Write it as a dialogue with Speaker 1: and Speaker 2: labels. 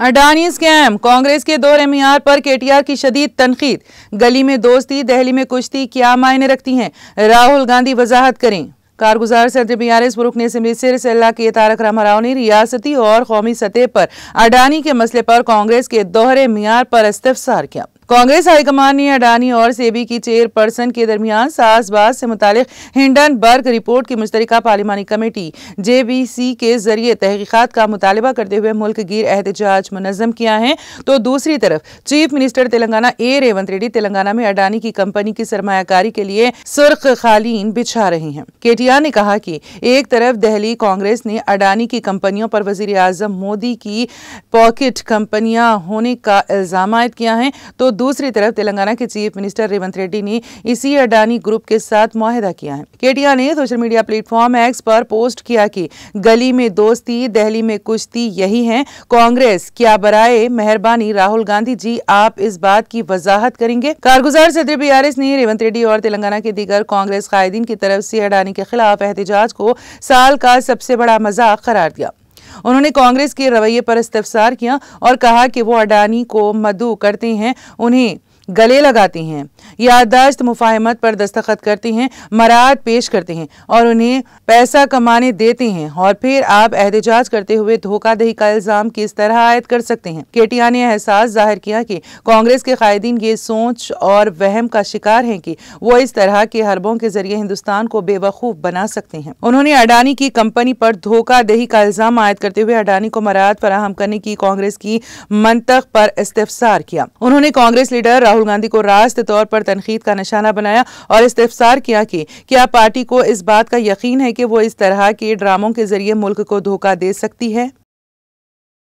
Speaker 1: Adani scam, Congress के दोहरे मियार पर केटीआर की शदीद तनकीद। गली में दोस्ती, दहली में कुश्ती, क्या मायने रखती हैं? राहुल गांधी वजाहत करें। कारगुजार सदर बीआरएस ने असम्बली सिर सल्ला के तारक रामाराव ने रियासती और कौमी सतह पर अडानी के मसले पर कांग्रेस के दोहरे मीयार पर इस्तफसार किया। कांग्रेस हाईकमान ने अडानी और सेबी की चेयरपर्सन के दरमियान सासबाज से मुतालिक हिंडनबर्ग रिपोर्ट की मुश्तरका पार्लिमानी कमेटी, जेबीसी के ज़रिए तहकीकत का मुतालबा करते हुए मुल्क गिर एहतजाज मुनजम किया है। तो दूसरी तरफ़, chief minister Telangana A. Revanth Reddy Telangana में अडानी की कंपनी की सरमाकारी के लिए सुर्ख खालीन बिछा रहे हैं। केटीआर ने कहा कि एक तरफ़ दहली कांग्रेस ने अडानी की कंपनियों पर वज़ीर आज़म मोदी की पॉकेट कंपनियाँ होने का इल्ज़ाम किया है तो दूसरी तरफ़ तेलंगाना के चीफ मिनिस्टर रेवंत रेड्डी ने इसी अडानी ग्रुप के साथ माहिदा किया है। केटीआर ने सोशल मीडिया प्लेटफॉर्म एक्स पर पोस्ट किया कि गली में दोस्ती, दहली में कुश्ती यही है। कांग्रेस, क्या बराए, मेहरबानी। राहुल गांधी जी, आप इस बात की वजाहत करेंगे? कारगुजार सदर बीआरएस ने रेवंत रेड्डी और तेलंगाना के दीगर कांग्रेस कायदीन की तरफ़ से अडानी के खिलाफ एहतजाज को साल का सबसे बड़ा मज़ाक करार दिया। उन्होंने कांग्रेस के रवैये पर इस्तफसार किया और कहा कि वो अडानी को मधु करते हैं, उन्हें गले लगाते हैं। याददाश्त मुफाहमत पर दस्तखत करते हैं, मराद पेश करते हैं और उन्हें पैसा कमाने देते हैं और फिर आप एहतजाज करते हुए धोखाधही का इल्ज़ाम किस तरह आयद कर सकते हैं? केटिया ने एहसास ज़ाहिर किया कि कांग्रेस के कायदीन ये सोच और वहम का शिकार हैं कि वो इस तरह के हरबों के ज़रिए हिंदुस्तान को बेवकूफ़ बना सकते हैं। उन्होंने अडानी की कंपनी पर धोखाधही का इल्ज़ाम आयद करते हुए अडानी को मराद फराहम करने की कांग्रेस की मंतक पर इस्तफसार किया। उन्होंने कांग्रेस लीडर राहुल गांधी को रास्त तौर पर तनकीद का निशाना बनाया और इस्तफसार किया कि क्या पार्टी को इस बात का यकीन है कि वो इस तरह के ड्रामों के ज़रिए मुल्क को धोखा दे सकती है।